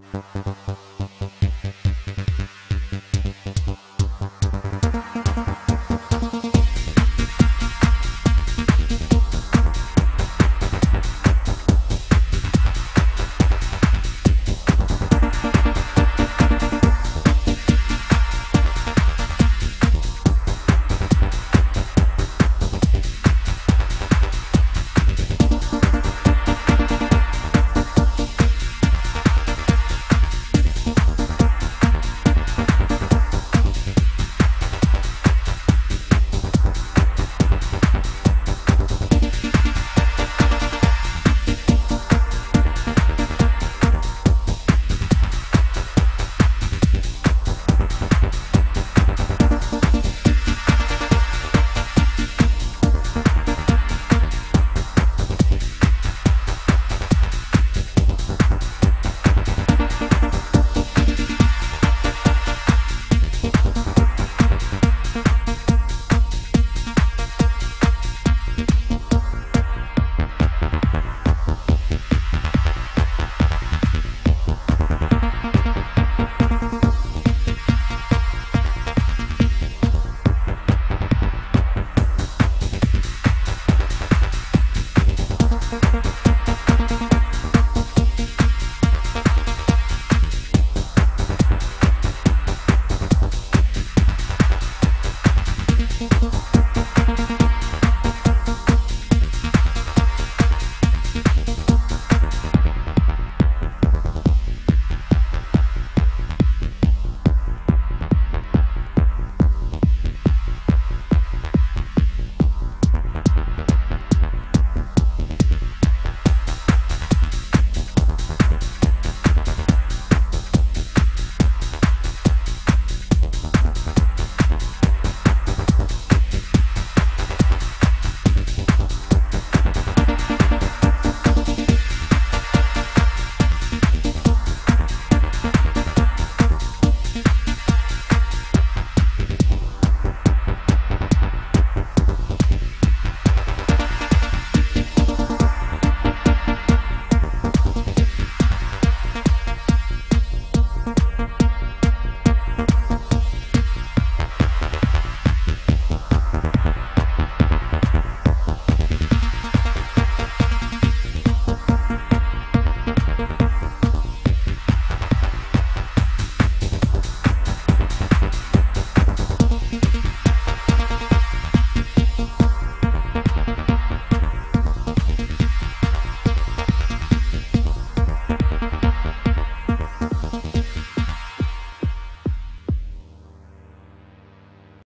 Gracias.